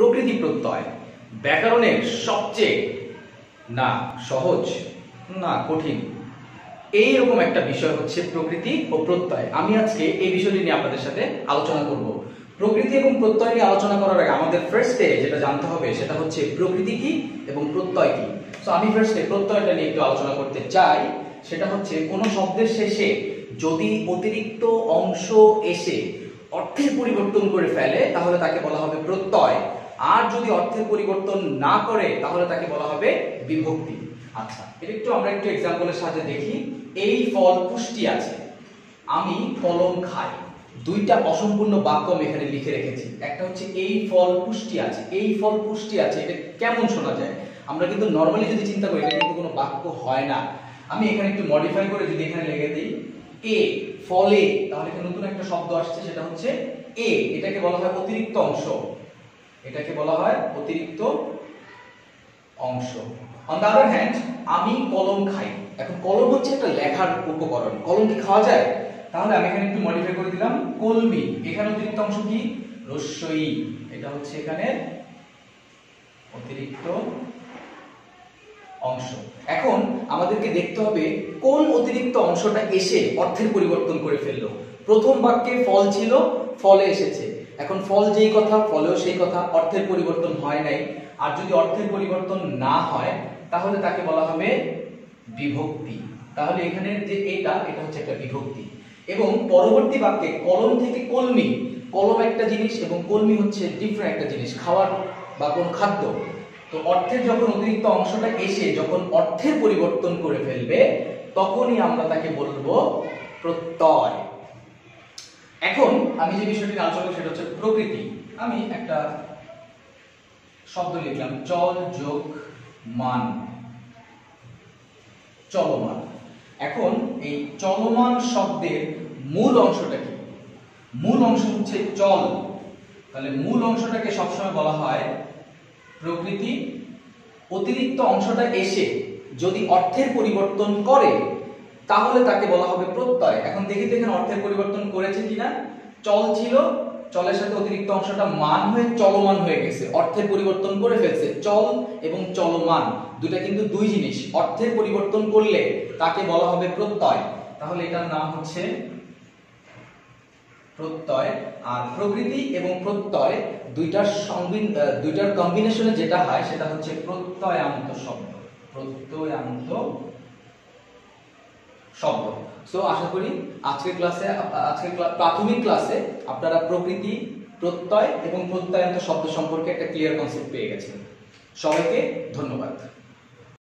প্রকৃতি প্রত্যয়। ব্যাকরণের সবচেয়ে না, সহজ, না, কঠিন। এইরকম একটা বিষয় হচ্ছে প্রকৃতি ও প্রত্যয়। আমি আজকে এই বিষয়টি নিয়ে আপনাদের সাথে আলোচনা করব। প্রকৃতি এবং প্রত্যয় নিয়ে আলোচনা করার আগে আমাদের ফার্স্টে যেটা জানতে হবে, সেটা হচ্ছে প্রকৃতি কি এবং প্রত্যয় কি। তো আমি ফার্স্টে প্রত্যয়টা নিয়ে একটু আলোচনা করতে চাই। সেটা হচ্ছে, কোনো শব্দের শেষে যদি অতিরিক্ত অংশ এসে অর্থের পরিবর্তন করে ফেলে, তাহলে তাকে বলা হবে প্রত্যয়। আর যদি অর্থের পরিবর্তন না করে, তাহলে তাকে বলা হবে বিভক্তি। আচ্ছা এটা একটু আমরা একটু এক্সাম্পলের সাহায্যে দেখি। এই ফল পুষ্টি আছে। আমি কলম খাই। দুইটা অসম্পূর্ণ বাক্য আমি এখানে লিখে রেখেছি। একটা হচ্ছে, এই ফল পুষ্টি আছে। এই ফল পুষ্টি আছে, এটা কেমন শোনা যায়? আমরা কিন্তু নর্মালি যদি চিন্তা করি, এটা কিন্তু কোনো বাক্য হয় না। আমি এখানে একটু মডিফাই করে যদি এখানে লিখে দিই, এ, ফলে, তাহলে নতুন একটা শব্দ আসছে, সেটা হচ্ছে, এ, এটাকে বলা হয় অতিরিক্ত অংশ। এটাকে বলা হয় অতিরিক্ত অংশ। অন দ্য আদার হ্যান্ড আমি কলম খাই। এখন কলম হচ্ছে একটা লেখার উপকরণ। কলম কি খাওয়া যায়? তাহলে আমি এখানে একটু মডিফাই করে দিলাম, কলমি। এখানে অতিরিক্ত অংশ কি? রস্যই। এটা হচ্ছে এখানে অতিরিক্ত অংশ। এখন আমাদেরকে দেখতে হবে কোন অতিরিক্ত অংশটা এসে অর্থের পরিবর্তন করে ফেলল। প্রথম বাক্যে ফল ছিল, ফলে এসেছে। এখন ফল যেই কথা, ফলেও সেই কথা, অর্থের পরিবর্তন হয় নাই। আর যদি অর্থের পরিবর্তন না হয়, তাহলে তাকে বলা হবে বিভক্তি। তাহলে এখানে যে এটা এটা হচ্ছে একটা বিভক্তি। এবং পরবর্তী বাক্যে কলম থেকে কলমি, কলম একটা জিনিস এবং কলমি হচ্ছে ডিফারেন্ট একটা জিনিস, খাওয়ার বা কোন খাদ্য। তো অর্থের যখন অতিরিক্ত অংশটা এসে যখন অর্থের পরিবর্তন করে ফেলবে, তখনই আমরা তাকে বলব প্রত্যয়। এখন আমি যে বিষয়টি আলোচনা করি সেটা হচ্ছে প্রকৃতি। আমি একটা শব্দ লিখলাম, চল, যোগ, মান। চলমান। এখন এই চলমান শব্দের মূল অংশটা কি? মূল অংশ হচ্ছে চল। তাহলে মূল অংশটাকে সবসময় বলা হয় প্রকৃতি। অতিরিক্ত অংশটা এসে যদি অর্থের পরিবর্তন করে তাহলে তাকে বলা হবে প্রত্যয়। এখন দেখি দেখেন অর্থের পরিবর্তন করেছে কিনা। চল ছিল, চলের সাথে অতিরিক্ত অংশটা মান হয়ে চলমান হয়ে গেছে। অর্থের পরিবর্তন করে ফেলছে, চল এবং চলমান। দুটা কিন্তু দুই জিনিস। অর্থের পরিবর্তন করলে তাকে বলা হবে প্রত্যয়। তাহলে এটার নাম হচ্ছে প্রত্যয়। আর প্রকৃতি এবং প্রত্যয় দুইটার সংবিন দুইটার কম্বিনেশনে যেটা হয়, সেটা হচ্ছে প্রত্যয়ান্ত শব্দ। প্রত্যয়ান্ত শব্দ সো আশা করি আজকের ক্লাসে আজকের প্রাথমিক ক্লাসে আপনারা প্রকৃতি, প্রত্যয় এবং প্রত্যয়ন্ত শব্দ সম্পর্কে একটা ক্লিয়ার কনসেপ্ট পেয়ে গেছেন। সবাইকে ধন্যবাদ।